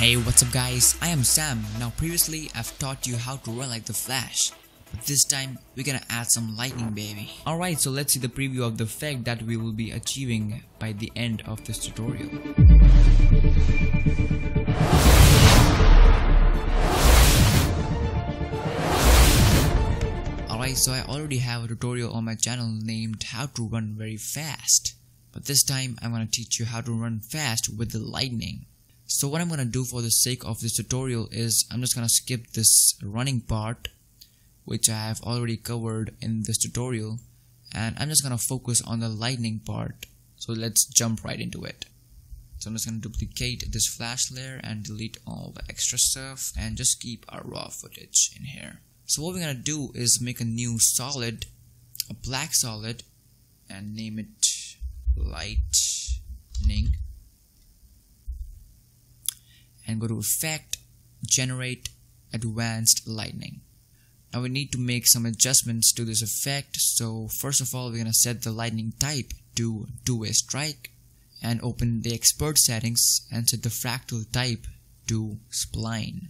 Hey, what's up guys? I am Sanyam. Now previously I've taught you how to run like the Flash. But this time we're gonna add some lightning baby. Alright, so let's see the preview of the effect that we will be achieving by the end of this tutorial. Alright, so I already have a tutorial on my channel named how to run very fast. But this time I'm gonna teach you how to run fast with the lightning. So what I'm gonna do for the sake of this tutorial is I'm just gonna skip this running part which I have already covered in this tutorial and I'm just gonna focus on the lightning part. So let's jump right into it. So I'm just gonna duplicate this flash layer and delete all the extra stuff and just keep our raw footage in here. So what we're gonna do is make a new solid a black solid and name it lightning and go to effect generate advanced lightning. Now we need to make some adjustments to this effect. So first of all we're gonna set the lightning type to two-way strike and open the expert settings and set the fractal type to spline.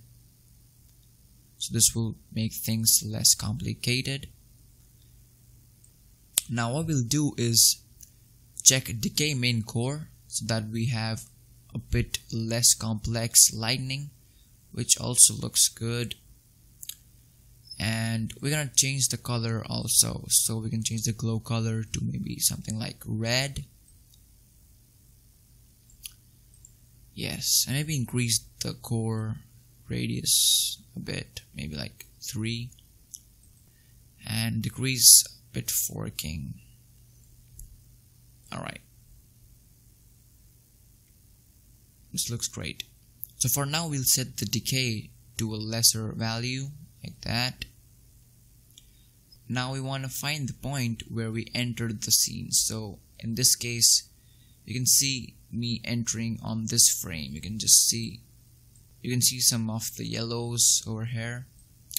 So this will make things less complicated. Now what we'll do is check decay main core so that we have a bit less complex lightning which also looks good. And we're gonna change the color also so we can change the glow color to maybe something like red. Yes and maybe increase the core radius a bit maybe like 3 and decrease bit forking. Alright this looks great. So for now we'll set the decay to a lesser value like that. Now we want to find the point where we entered the scene. So in this case you can see me entering on this frame. You can just see you can see some of the yellows over here.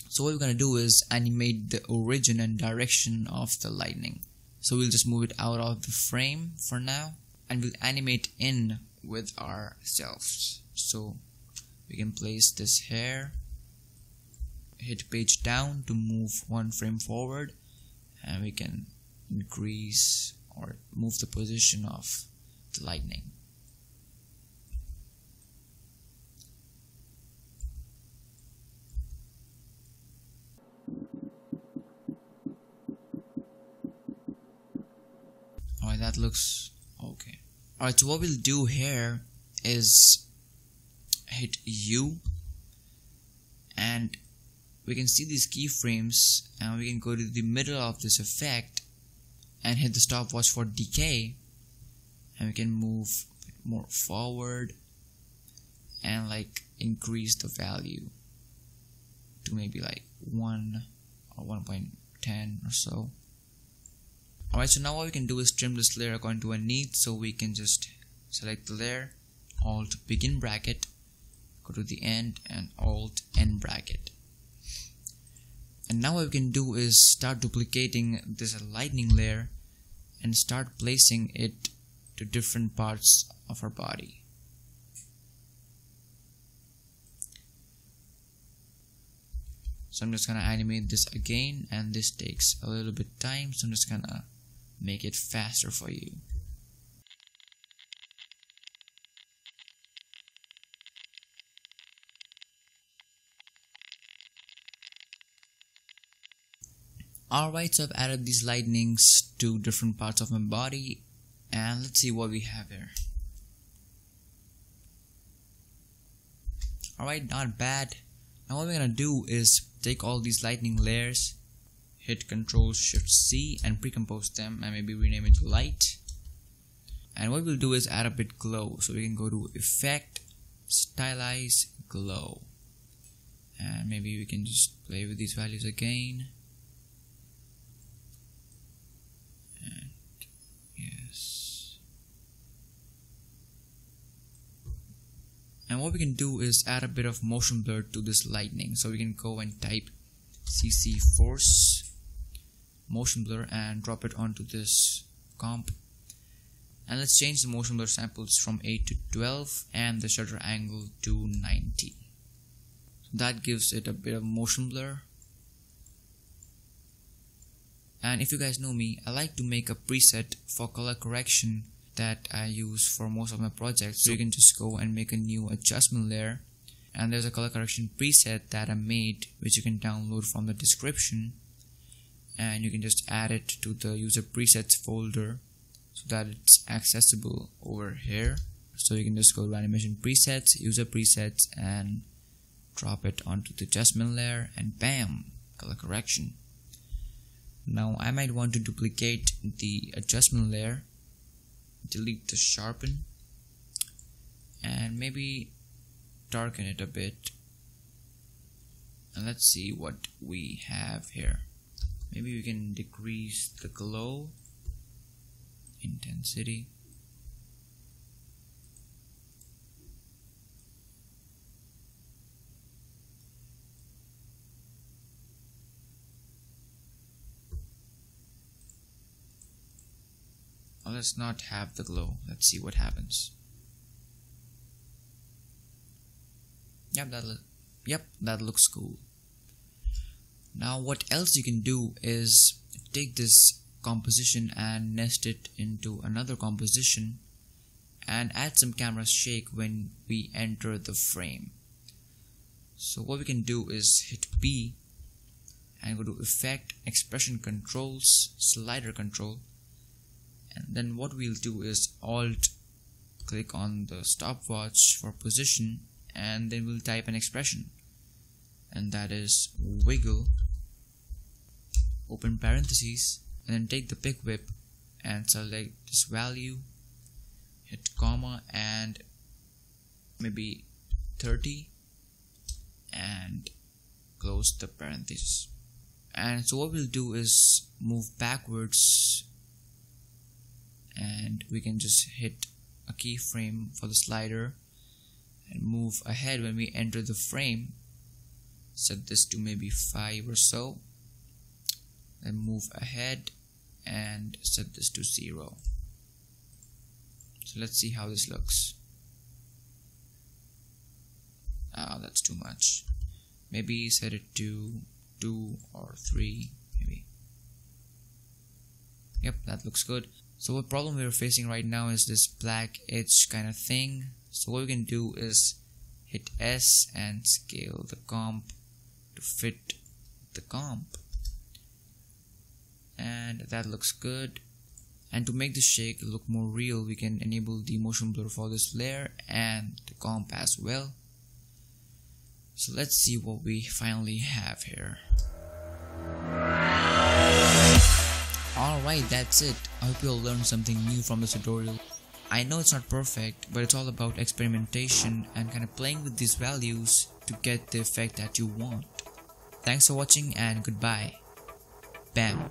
So what we're gonna do is animate the origin and direction of the lightning. So we'll just move it out of the frame for now and we'll animate in with ourselves. So we can place this here. Hit page down to move one frame forward. And we can increase or move the position of the lightning. Alright that looks okay alright so what we'll do here is hit U and we can see these keyframes and we can go to the middle of this effect and hit the stopwatch for decay and we can move more forward and like increase the value to maybe like 1 or 1.10 or so alright so now what we can do is trim this layer according to our needs. So we can just select the layer alt begin bracket go to the end and alt end bracket. And now what we can do is start duplicating this lightning layer and start placing it to different parts of our body. So I'm just gonna animate this again and this takes a little bit time so I'm just gonna make it faster for you Alright, so I've added these lightnings to different parts of my body and let's see what we have here. Alright, not bad. Now what we're gonna do is take all these lightning layers, hit Ctrl Shift C and pre-compose them and maybe rename it to light. And what we'll do is add a bit glow. So we can go to Effect, Stylize, Glow. And maybe we can just play with these values again. and what we can do is add a bit of motion blur to this lightning so we can go and type cc force motion blur and drop it onto this comp. And let's change the motion blur samples from 8 to 12 and the shutter angle to 90 that gives it a bit of motion blur. And if you guys know me I like to make a preset for color correction that I use for most of my projects. So you can just go and make a new adjustment layer. And there's a color correction preset that I made which you can download from the description and you can just add it to the user presets folder so that it's accessible over here. So you can just go to animation presets user presets and drop it onto the adjustment layer and bam color correction. Now I might want to duplicate the adjustment layer delete the sharpen and maybe darken it a bit. And let's see what we have here maybe we can decrease the glow intensity. Let's not have the glow. Let's see what happens. Yep that yep that looks cool now what else you can do is take this composition and nest it into another composition and add some camera shake when we enter the frame. So what we can do is hit B and go to effect expression controls slider control. And then what we'll do is alt click on the stopwatch for position and then we'll type an expression. And that is wiggle open parentheses and then take the pick whip and select this value hit comma and maybe 30 and close the parentheses. And so what we'll do is move backwards and we can just hit a keyframe for the slider and move ahead when we enter the frame. Set this to maybe 5 or so then move ahead and set this to 0 so let's see how this looks. Ah that's too much. Maybe set it to 2 or 3 maybe. Yep that looks good. So what problem we're facing right now is this black edge kind of thing. So what we can do is hit S and scale the comp to fit the comp and that looks good and to make the shake look more real we can enable the motion blur for this layer and the comp as well so let's see what we finally have here alright that's it I hope you all learned something new from this tutorial I know it's not perfect, but it's all about experimentation and kind of playing with these values to get the effect that you want. Thanks for watching and goodbye. Bam.